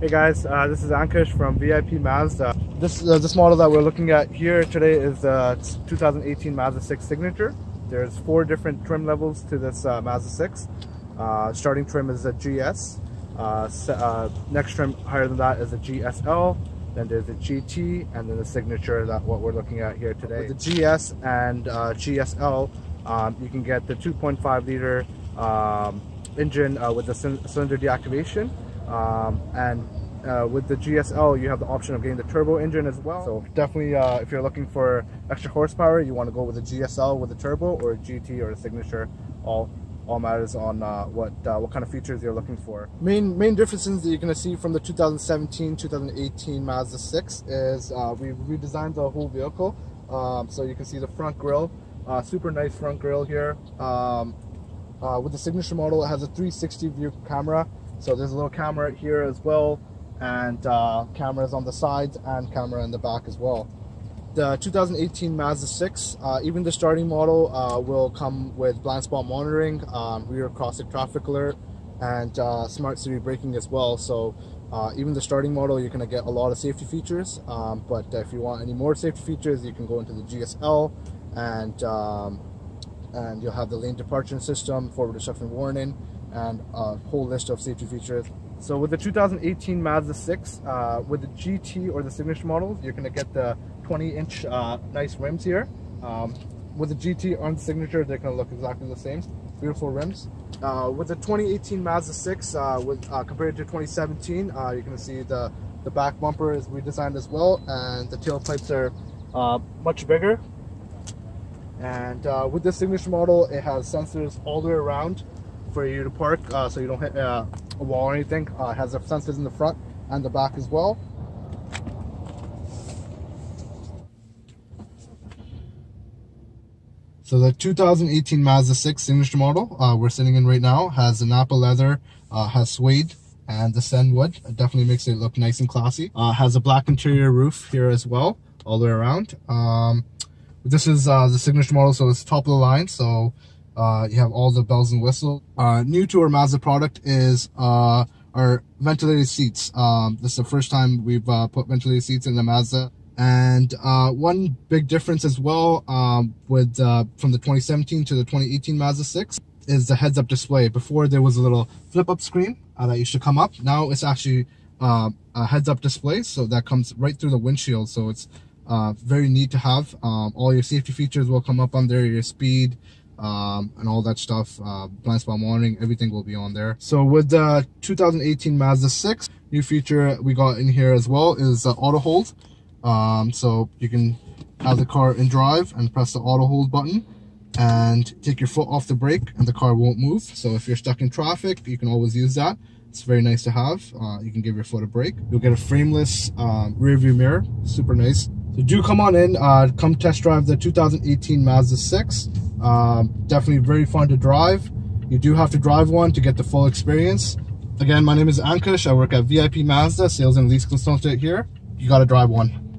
Hey guys, uh, this is Ankush from VIP Mazda. This uh, this model that we're looking at here today is the 2018 Mazda 6 Signature. There's four different trim levels to this uh, Mazda 6. Uh, starting trim is a GS. Uh, uh, next trim higher than that is a GSL. Then there's a GT, and then the Signature that what we're looking at here today. With the GS and GSL, um, you can get the 2.5 liter um, engine with the cylinder deactivation. Um, and uh, with the GSL, you have the option of getting the turbo engine as well. So definitely, uh, if you're looking for extra horsepower, you want to go with a GSL with a turbo or a GT or a Signature. All all matters on uh, what uh, what kind of features you're looking for. Main main differences that you're to see from the 2017 2018 Mazda 6 is uh, we redesigned the whole vehicle. Um, so you can see the front grille, uh, super nice front grille here. Um, with the Signature model, it has a 360 view camera so there's a little camera here as well and uh, cameras on the sides and camera in the back as well. The 2018 Mazda 6, uh, even the starting model uh, will come with blind spot monitoring, um, rear crossing traffic alert, and uh, smart city braking as well. So uh, even the starting model, you're going to get a lot of safety features. Um, but if you want any more safety features, you can go into the GSL and um, and you'll have the lane departure system, forward obstruction warning, and a whole list of safety features. So with the 2018 Mazda 6, uh, with the GT or the Signature models, you're to get the 20 inch uh, nice rims here. Um, with the GT on the Signature, they're to look exactly the same. Beautiful rims. Uh, with the 2018 Mazda 6, uh, with, uh, compared to 2017, uh, you're to see the, the back bumper is redesigned as well, and the tailpipes are much bigger. And with the Signature model, it has sensors all the way around for you to park uh, so you don't hit uh, a wall or anything. Uh, has the sensors in the front and the back as well. So the 2018 Mazda 6 signature model uh, we're sitting in right now has the Napa leather, uh, has suede, and the Sen wood. It definitely makes it look nice and classy. Uh, has a black interior roof here as well, all the way around. Um, this is uh, the signature model, so it's top of the line. So uh, you have all the bells and whistles. Uh, new to our Mazda product is uh, our ventilated seats. Um, this is the first time we've uh, put ventilated seats in the Mazda. And uh, one big difference as well um, with uh, from the 2017 to the 2018 Mazda 6 is the heads-up display. Before there was a little flip-up screen that used to come up. Now it's actually a heads-up display, so that comes right through the windshield. So it's very neat to have. Um, all your safety features will come up on there, your speed, um, and all that stuff, uh, blind spot monitoring, everything will be on there. So with the 2018 Mazda 6, new feature we got in here as well is uh, auto hold. Um, so you can have the car in drive and press the auto hold button and take your foot off the brake and the car won't move. So if you're stuck in traffic, you can always use that. It's very nice to have. Uh, you can give your foot a break. You'll get a frameless um, rear view mirror, super nice. So do come on in, uh, come test drive the 2018 Mazda 6. Um, definitely very fun to drive. You do have to drive one to get the full experience. Again, my name is Ankush. I work at VIP Mazda, sales and lease consultant here. You got to drive one.